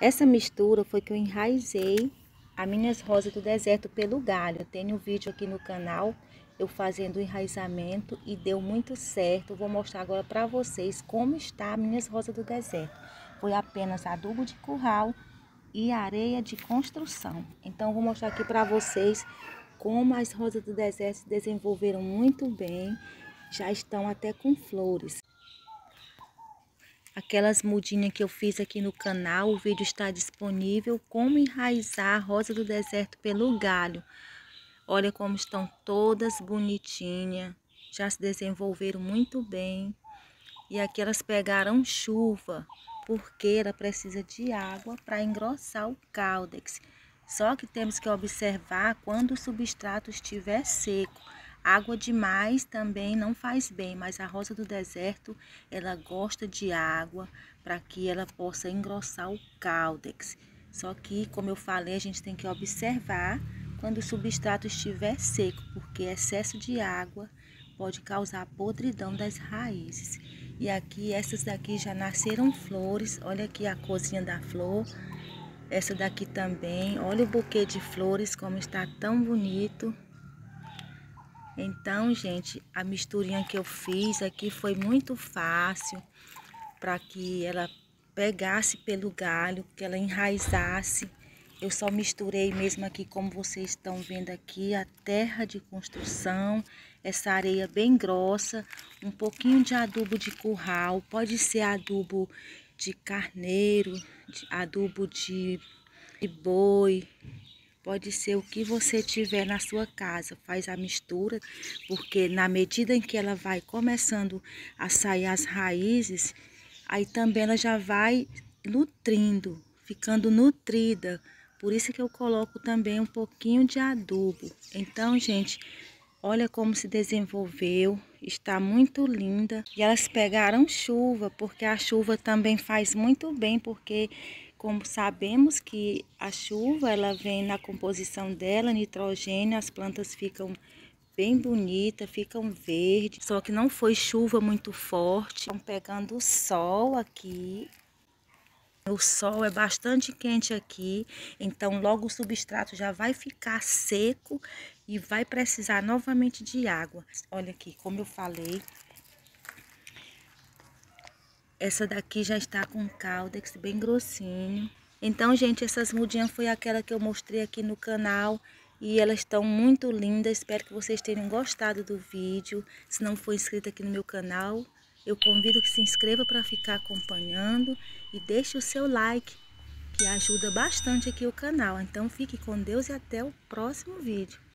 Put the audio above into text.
Essa mistura foi que eu enraizei as minhas rosas do deserto pelo galho. Eu tenho um vídeo aqui no canal eu fazendo o enraizamento e deu muito certo. Vou mostrar agora para vocês como está as minhas rosas do deserto. Foi apenas adubo de curral e areia de construção. Então, vou mostrar aqui para vocês como as rosas do deserto se desenvolveram muito bem. Já estão até com flores aquelas mudinhas que eu fiz aqui no canal. O vídeo está disponível. Como enraizar a rosa do deserto pelo galho. Olha como estão todas bonitinhas. Já se desenvolveram muito bem. E aqui elas pegaram chuva, porque ela precisa de água para engrossar o cáldex. Só que temos que observar quando o substrato estiver seco. Água demais também não faz bem, mas a rosa do deserto, ela gosta de água para que ela possa engrossar o cáldex. Só que, como eu falei, a gente tem que observar quando o substrato estiver seco, porque excesso de água pode causar podridão das raízes. E aqui, essas daqui já nasceram flores. Olha aqui a cozinha da flor. Essa daqui também. Olha o buquê de flores, como está tão bonito. Então, gente, a misturinha que eu fiz aqui foi muito fácil para que ela pegasse pelo galho, que ela enraizasse. Eu só misturei mesmo aqui, como vocês estão vendo aqui, a terra de construção, essa areia bem grossa, um pouquinho de adubo de curral, pode ser adubo de carneiro, de adubo de, de boi, Pode ser o que você tiver na sua casa, faz a mistura, porque na medida em que ela vai começando a sair as raízes, aí também ela já vai nutrindo, ficando nutrida. Por isso que eu coloco também um pouquinho de adubo. Então, gente, olha como se desenvolveu, está muito linda. E elas pegaram chuva, porque a chuva também faz muito bem, porque como sabemos que a chuva ela vem na composição dela, nitrogênio, as plantas ficam bem bonitas, ficam verdes. Só que não foi chuva muito forte. Estão pegando o sol aqui. O sol é bastante quente aqui, então logo o substrato já vai ficar seco e vai precisar novamente de água. Olha aqui, como eu falei, essa daqui já está com cáldex bem grossinho. Então, gente, essas mudinhas foi aquela que eu mostrei aqui no canal. E elas estão muito lindas. Espero que vocês tenham gostado do vídeo. Se não for inscrito aqui no meu canal, eu convido que se inscreva para ficar acompanhando. E deixe o seu like, que ajuda bastante aqui o canal. Então, fique com Deus e até o próximo vídeo.